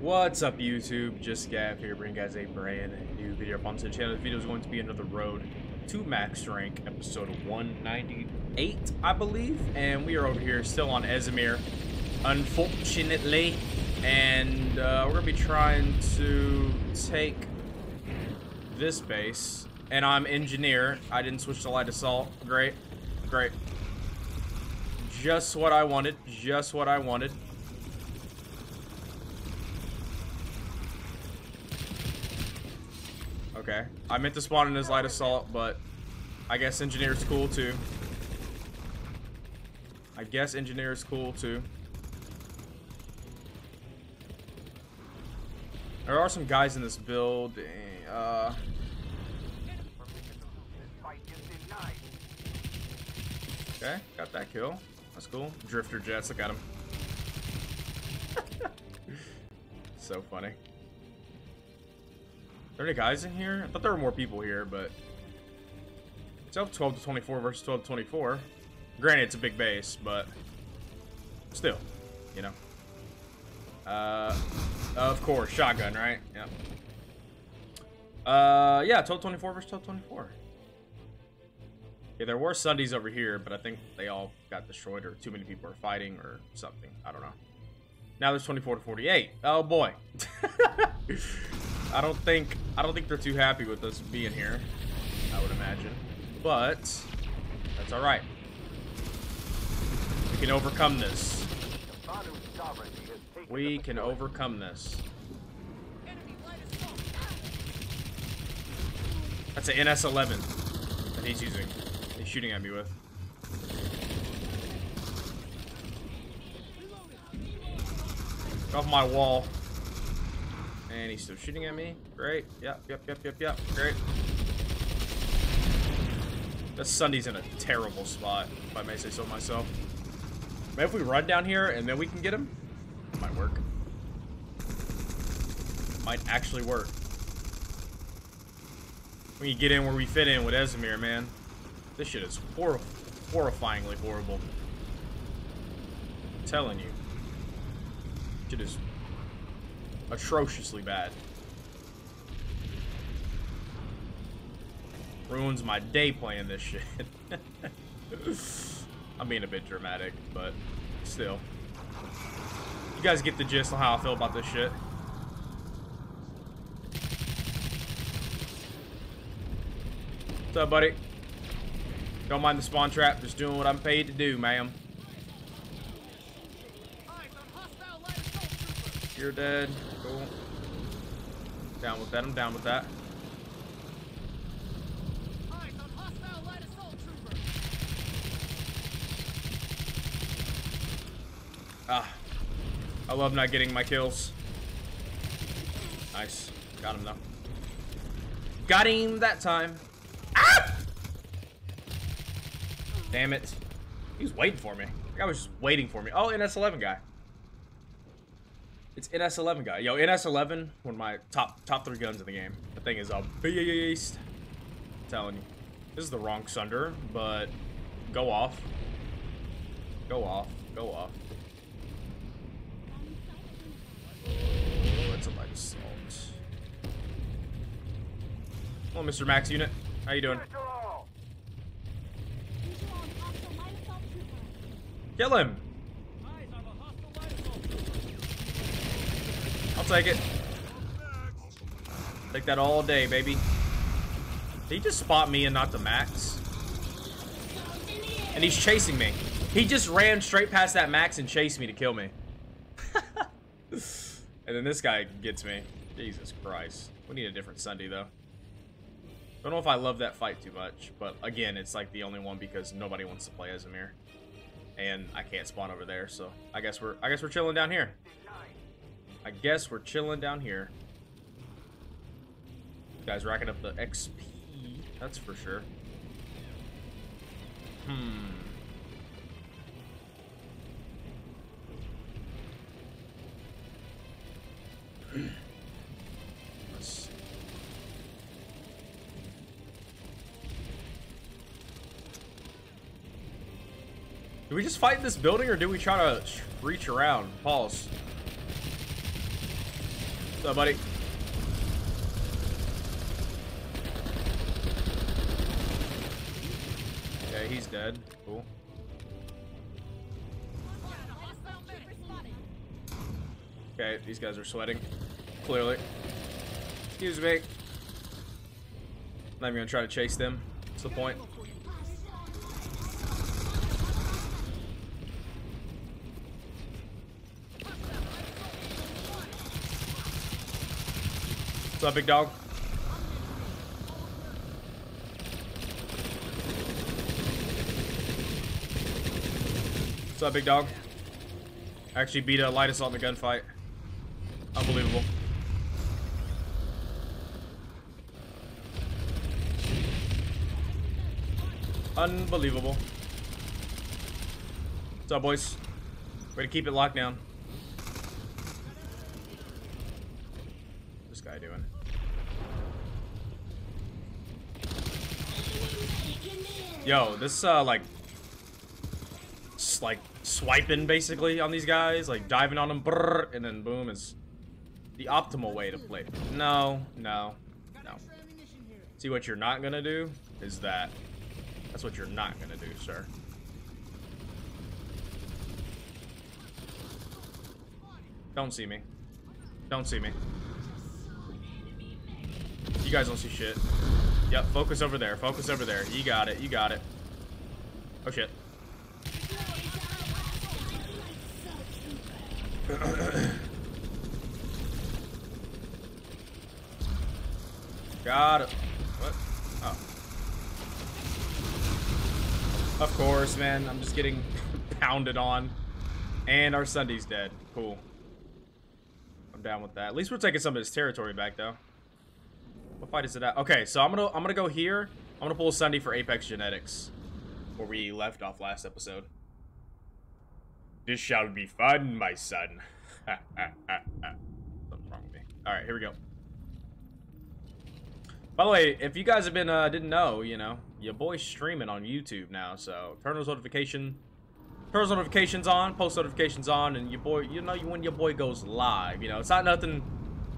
What's up YouTube? Just Gav here bringing you guys a brand new video up onto the channel. This video is going to be another road to max rank episode 198 I believe. And we are over here still on Esamir unfortunately. And uh, we're gonna be trying to take this base. And I'm engineer. I didn't switch to light assault. Great. Great. Just what I wanted. Just what I wanted Okay. I meant to spawn in his light assault, but I guess engineer's cool too. I guess engineer's cool too. There are some guys in this building. Uh, okay, got that kill. That's cool. Drifter jets, look at him. so funny there any guys in here? I thought there were more people here, but... It's up 12 to 24 versus 12 to 24. Granted, it's a big base, but... Still, you know. Uh, of course, shotgun, right? Yeah. Uh, yeah, 12 24 versus 12 24. Yeah, there were Sundays over here, but I think they all got destroyed or too many people are fighting or something. I don't know. Now there's 24 to 48. Oh boy. I don't think I don't think they're too happy with us being here. I would imagine, but that's all right. We can overcome this. We can overcome this. That's an NS-11 that he's using. He's shooting at me with. off my wall. And he's still shooting at me. Great. Yep, yep, yep, yep, yep. Great. That Sunday's in a terrible spot, if I may say so myself. Maybe if we run down here and then we can get him, might work. Might actually work. We can get in where we fit in with Esamir, man. This shit is hor horrifyingly horrible. I'm telling you. Shit is atrociously bad. Ruins my day playing this shit. I'm being a bit dramatic, but still. You guys get the gist on how I feel about this shit. What's up, buddy? Don't mind the spawn trap, just doing what I'm paid to do, ma'am. You're dead. Cool. Down with that. I'm down with that. Ah. I love not getting my kills. Nice. Got him though. Got him that time. Ah! Damn it. He was waiting for me. The guy was just waiting for me. Oh, NS11 guy. It's NS11 guy. Yo, NS11, one of my top top three guns in the game. The thing is a beast. I'm telling you. This is the wrong Sunder, but go off. Go off. Go off. Oh, it's a light assault. Hello, Mr. Max Unit. How you doing? Kill him! Take it. Take that all day, baby. Did he just spot me and not the max? And he's chasing me. He just ran straight past that max and chased me to kill me. and then this guy gets me. Jesus Christ. We need a different Sunday, though. Don't know if I love that fight too much, but again, it's like the only one because nobody wants to play Esamir. And I can't spawn over there, so I guess we're I guess we're chilling down here. I guess we're chilling down here. Guys racking up the XP, that's for sure. Hmm. Do we just fight this building or do we try to reach around? Pause. Up, buddy? Okay, he's dead. Cool. Okay, these guys are sweating. Clearly. Excuse me. Not even gonna try to chase them. What's the point? What's up, big dog? What's up, big dog? Actually beat a light assault in the gunfight. Unbelievable. Unbelievable. What's up, boys? Way to keep it locked down. What's this guy doing? Yo, this, uh, like, like, swiping, basically, on these guys. Like, diving on them, brrr, and then boom, is the optimal way to play. No, no, no. See, what you're not gonna do is that. That's what you're not gonna do, sir. Don't see me. Don't see me. You guys don't see shit. Yep, focus over there. Focus over there. You got it. You got it. Oh, shit. got it. What? Oh. Of course, man. I'm just getting pounded on. And our Sunday's dead. Cool. I'm down with that. At least we're taking some of his territory back, though. What fight is it at? Okay, so I'm gonna I'm gonna go here. I'm gonna pull Sunday for Apex Genetics, where we left off last episode. This shall be fun, my son. Something's wrong with me. All right, here we go. By the way, if you guys have been uh, didn't know, you know, your boy's streaming on YouTube now, so turn those notification, turn those notifications on, post notifications on, and your boy, you know, you when your boy goes live, you know, it's not nothing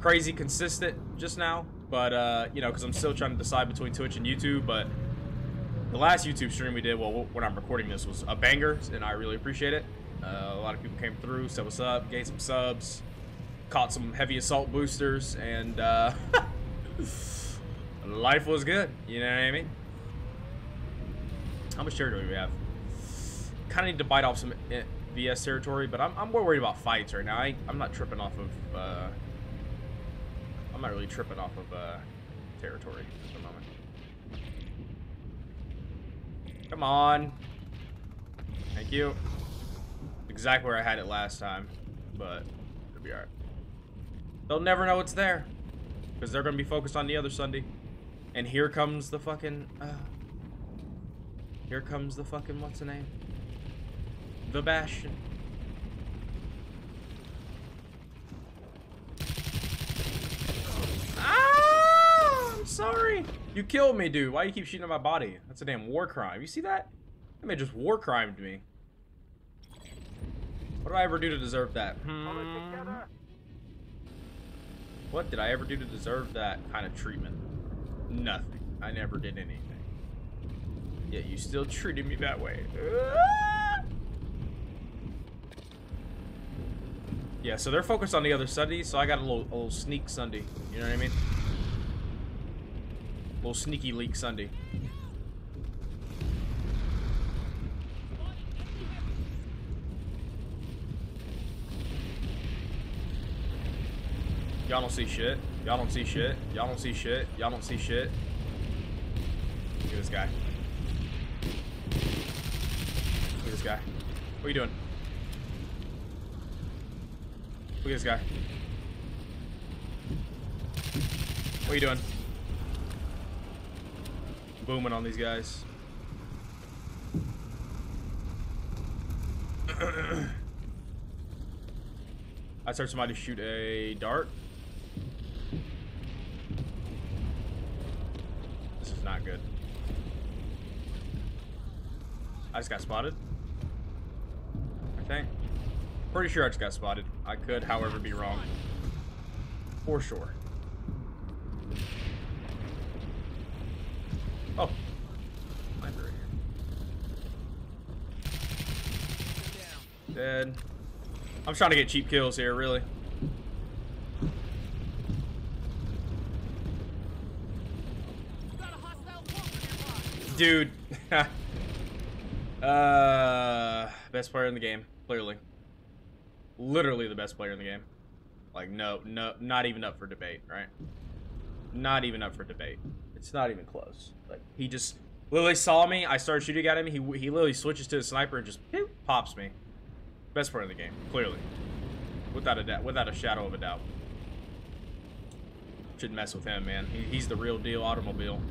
crazy consistent just now, but, uh, you know, because I'm still trying to decide between Twitch and YouTube. But the last YouTube stream we did, well, when I'm recording this, was a banger, and I really appreciate it. Uh, a lot of people came through, said what's up, gave some subs, caught some heavy assault boosters, and uh, life was good. You know what I mean? How much territory do we have? Kind of need to bite off some eh, VS territory, but I'm, I'm more worried about fights right now. I, I'm not tripping off of... Uh, I'm not really tripping off of uh, territory at the moment. Come on. Thank you. Exactly where I had it last time, but it'll be alright. They'll never know it's there. Because they're going to be focused on the other Sunday. And here comes the fucking... Uh, here comes the fucking... What's the name? The Bastion. Ah! I'm sorry. You killed me, dude. Why you keep shooting at my body? That's a damn war crime. You see that? That man just war crimed me. What did I ever do to deserve that? Hmm. What did I ever do to deserve that kind of treatment? Nothing. I never did anything. Yet you still treated me that way. Yeah, so they're focused on the other Sunday, so I got a little, a little sneak Sunday. You know what I mean? Little sneaky leak Sunday. Y'all don't see shit. Y'all don't see shit. Y'all don't see shit. Y'all don't see shit. Look at this guy. Look at this guy. What are you doing? Look at this guy. What are you doing? Booming on these guys. I heard somebody shoot a dart. This is not good. I just got spotted. I think. Pretty sure I just got spotted. I could, however, be wrong. For sure. Oh. Sniper right here. Dead. I'm trying to get cheap kills here, really. Dude. uh, best player in the game, clearly. Literally the best player in the game. Like, no, no, not even up for debate, right? Not even up for debate. It's not even close. Like, he just literally saw me. I started shooting at him. He, he literally switches to the sniper and just pops me. Best player in the game, clearly. Without a doubt, without a shadow of a doubt. Shouldn't mess with him, man. He, he's the real deal automobile.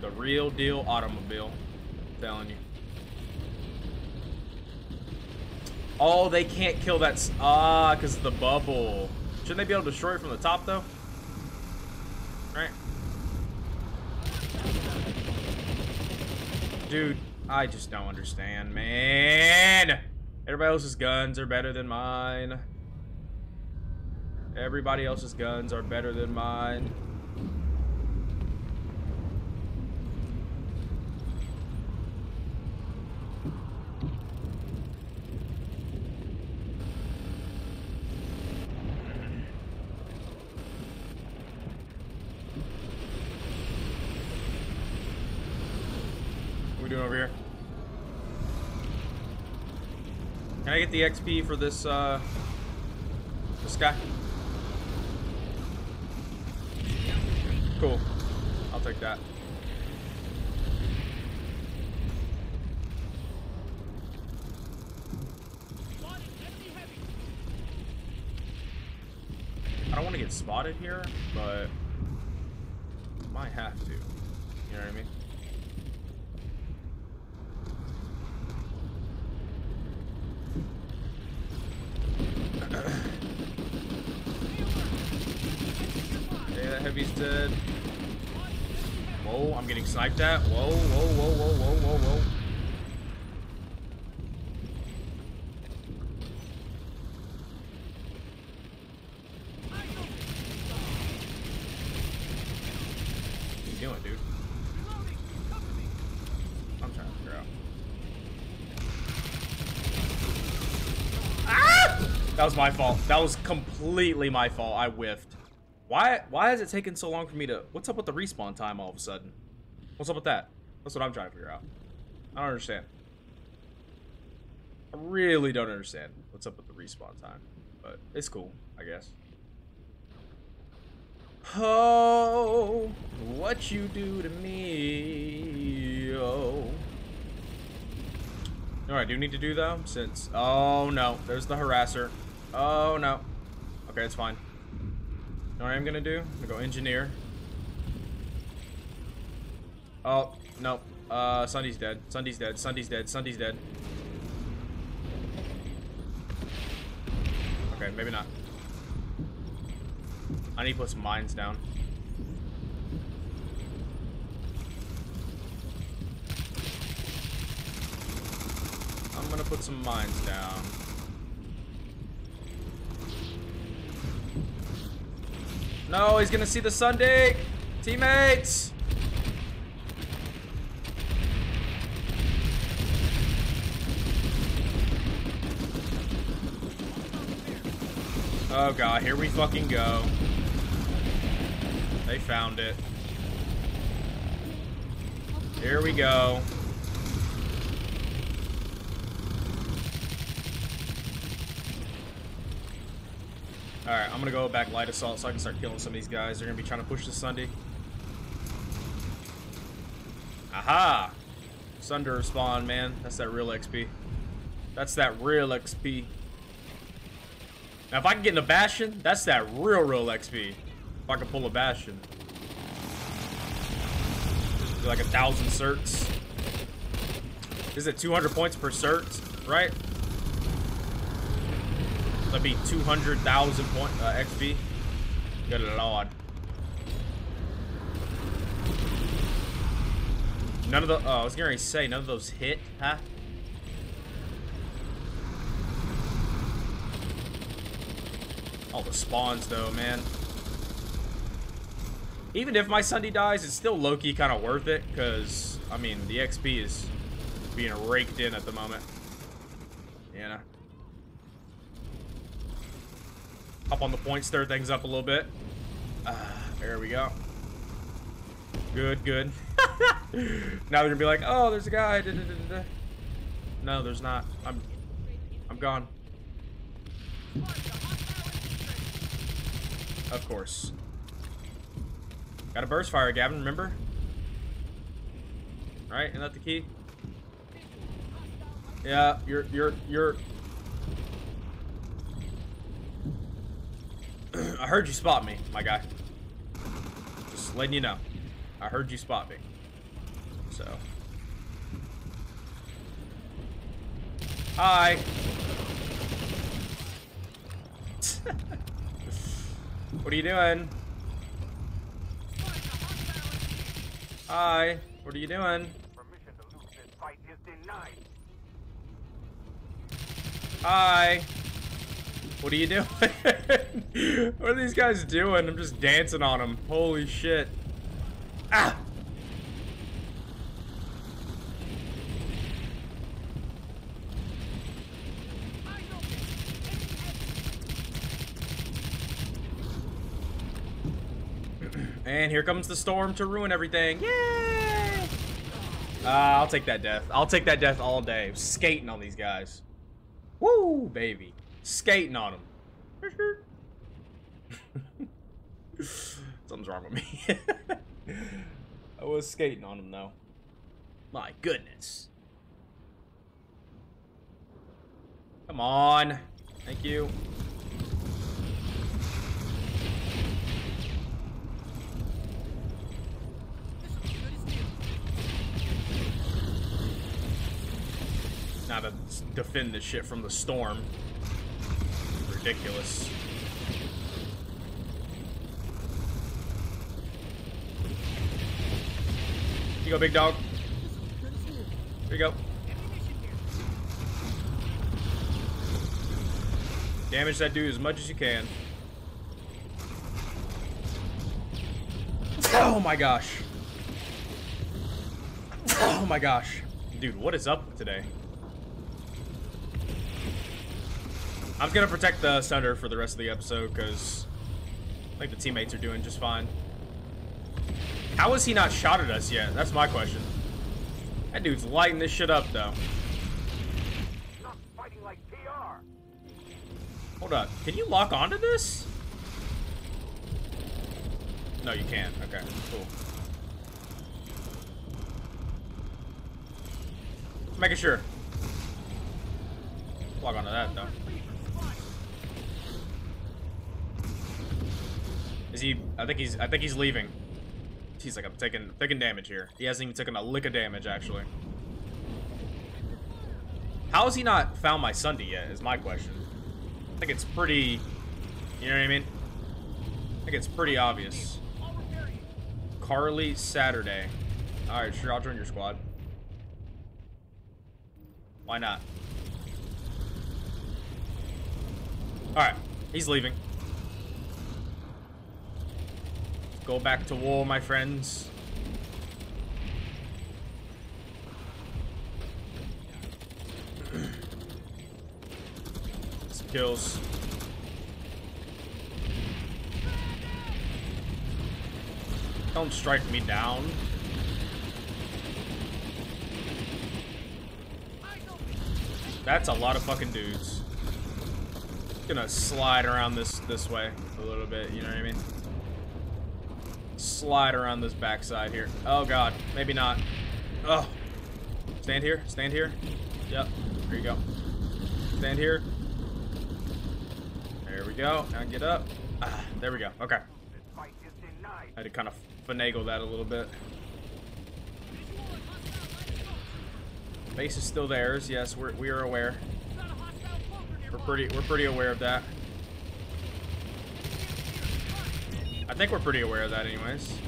The real deal automobile. I'm telling you. Oh, they can't kill that. Ah, because of the bubble. Shouldn't they be able to destroy it from the top, though? Right? Dude, I just don't understand, man. Everybody else's guns are better than mine. Everybody else's guns are better than mine. Over here, can I get the XP for this, uh, this guy? Cool. I'll take that. I don't want to get spotted here, but might have to. You know what I mean? Dead. Whoa, I'm getting sniped at. Whoa, whoa, whoa, whoa, whoa, whoa, whoa. Doing, dude? I'm trying to figure out. Ah! That was my fault. That was completely my fault. I whiffed. Why why has it taken so long for me to... What's up with the respawn time all of a sudden? What's up with that? That's what I'm trying to figure out. I don't understand. I really don't understand what's up with the respawn time. But it's cool, I guess. Oh, what you do to me, oh. Alright, do you need to do though? Since, oh no, there's the harasser. Oh no. Okay, it's fine. What I'm gonna do? I'm gonna go engineer. Oh, no. Uh, Sunday's dead. Sunday's dead. Sunday's dead. Sunday's dead. Okay, maybe not. I need to put some mines down. I'm gonna put some mines down. No, he's gonna see the Sunday! Teammates! Oh god, here we fucking go. They found it. Here we go. Alright, I'm gonna go back light assault so I can start killing some of these guys. They're gonna be trying to push this Sunday. Aha! Sunder spawn, man. That's that real XP. That's that real XP. Now, if I can get in a Bastion, that's that real, real XP. If I can pull a Bastion. Do like a thousand certs. Is it 200 points per cert, right? That'd be 200,000 point uh, XP. Good lord. None of the. Oh, I was gonna say none of those hit, huh? All the spawns, though, man. Even if my Sunday dies, it's still low-key kind of worth it, because, I mean, the XP is being raked in at the moment. You know? Up on the point, stir things up a little bit. Uh, there we go. Good, good. now they're gonna be like, oh, there's a guy. Da, da, da, no, there's not. I'm, I'm gone. Of course. Got a burst fire, Gavin, remember? Alright, isn't that the key? Yeah, you're, you're, you're... I heard you spot me, my guy. Just letting you know. I heard you spot me. So. Hi. what are you doing? Hi. What are you doing? Hi. What are you doing? what are these guys doing? I'm just dancing on them. Holy shit. Ah! And here comes the storm to ruin everything. Yay! Uh, I'll take that death. I'll take that death all day. Skating on these guys. Woo, baby. Skating on them. Something's wrong with me. I was skating on them, though. My goodness. Come on. Thank you. Now to defend this shit from the storm. Ridiculous. You go, big dog. Here you go. Damage that dude as much as you can. Oh my gosh. Oh my gosh. Dude, what is up today? I'm gonna protect the center for the rest of the episode because I think the teammates are doing just fine. How has he not shot at us yet? That's my question. That dude's lighting this shit up though. Like Hold up. Can you lock onto this? No, you can't. Okay, cool. Just making sure. Log onto that though. Is he? I think he's. I think he's leaving. He's like, I'm taking taking damage here. He hasn't even taken a lick of damage actually. How has he not found my Sunday yet? Is my question. I think it's pretty. You know what I mean? I think it's pretty obvious. Carly Saturday. All right, sure. I'll join your squad. Why not? All right, he's leaving. Go back to war, my friends. Some kills. Don't strike me down. That's a lot of fucking dudes. Gonna slide around this this way a little bit, you know what I mean? Slide around this backside here. Oh god, maybe not. Oh. Stand here, stand here. Yep, there you go. Stand here. There we go. Now get up. Ah, there we go. Okay. I had to kind of finagle that a little bit. Base is still theirs. Yes, we're we are aware. We're pretty we're pretty aware of that. I think we're pretty aware of that anyways.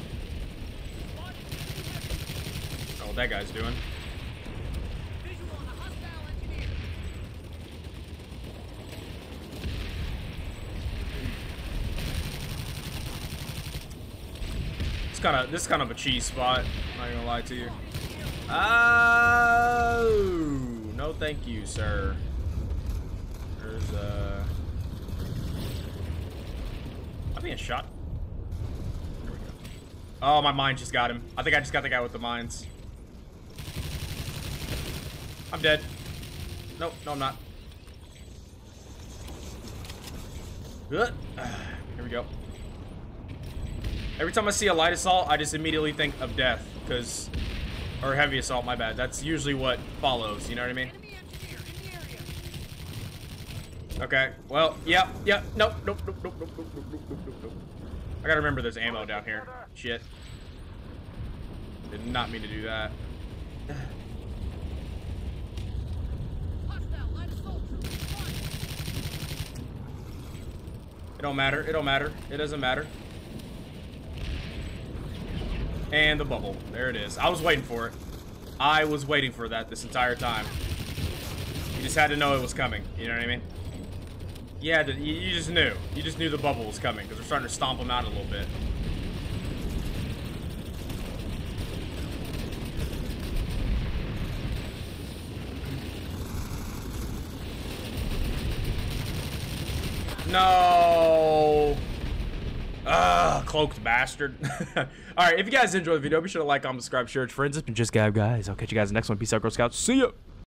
Oh, that guy's doing. It's kind of this is kind of a cheese spot. I'm not gonna lie to you. Oh no, thank you, sir. There's a. Uh... Am being shot? There we go. Oh, my mine just got him. I think I just got the guy with the mines. I'm dead. Nope, no, I'm not. Good. Here we go. Every time I see a light assault, I just immediately think of death, because... Or heavy assault, my bad. That's usually what follows, you know what I mean? Okay, well, yep, yep, nope, nope, nope, nope, nope, nope, nope, nope, nope, nope. I gotta remember there's ammo down here. Shit. Did not mean to do that. It don't matter. It don't matter. It doesn't matter. And the bubble. There it is. I was waiting for it. I was waiting for that this entire time. You just had to know it was coming. You know what I mean? Yeah, you, just knew. You just knew the bubble was coming because we're starting to stomp them out a little bit. No. Ah, cloaked bastard. All right, if you guys enjoyed the video, be sure to like, comment, subscribe, share it friends. It's been Just Gav, guys. I'll catch you guys next one. Peace out, Girl Scouts. See ya.